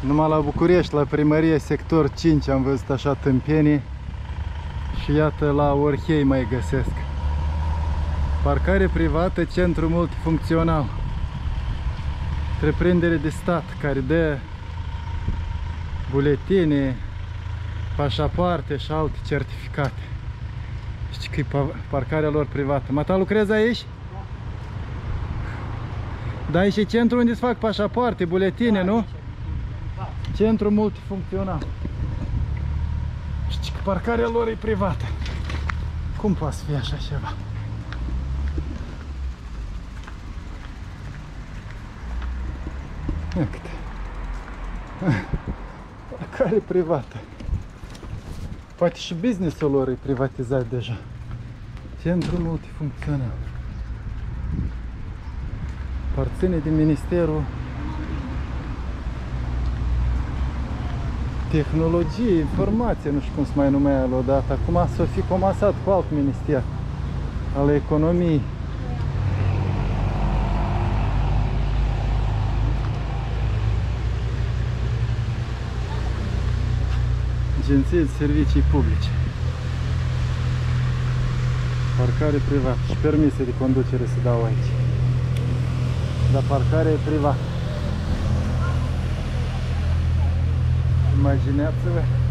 Numai la București, la primărie, sector 5, am văzut așa tâmpenii. Și iată, la Orhei mai găsesc. Parcare privată, centru multifuncțional. Întreprindere de stat care dă buletine, pașapoarte și alte certificate. Știi că e parcarea lor privată. Mata lucrezi aici? Da, e și centru unde se fac pașapoarte, buletine, nu? Centru multifuncțional. Știți că parcarea lor e privată. Cum poate fi așa ceva? Iată. Parcare privată. Poate și businessul lor e privatizat deja. Centru multifuncțional. Parține din Ministerul Tehnologie, Informație, nu știu cum se mai numea el odată. Acum s-o fi comasat cu alt minister al economiei. Agenție de Servicii Publice. Parcare privat și permise de conducere se dau aici. Dar parcare e imagina a